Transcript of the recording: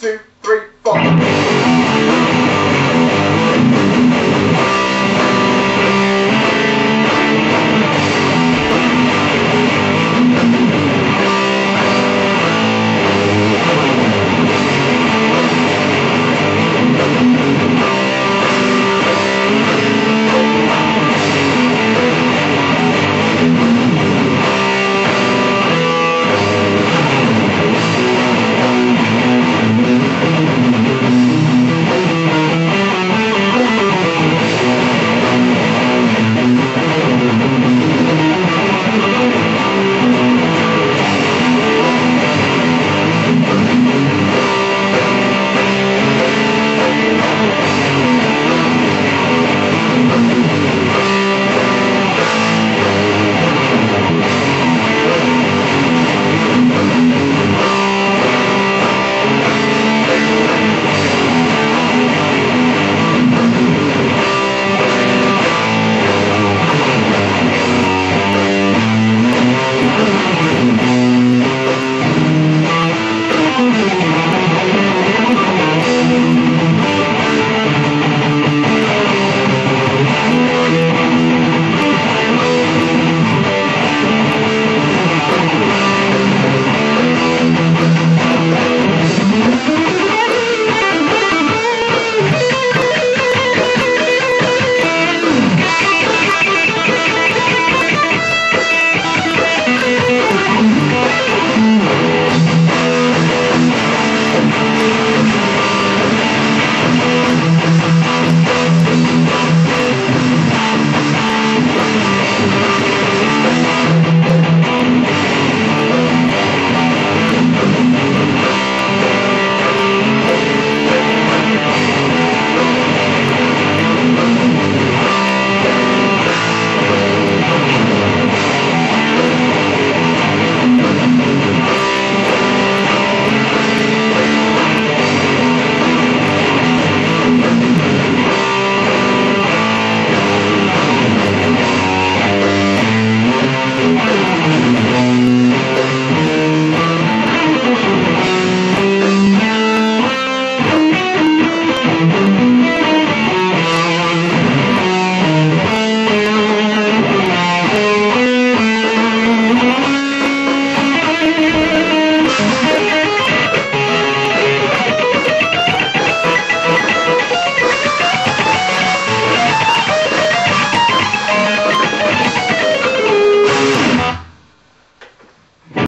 two, three, four.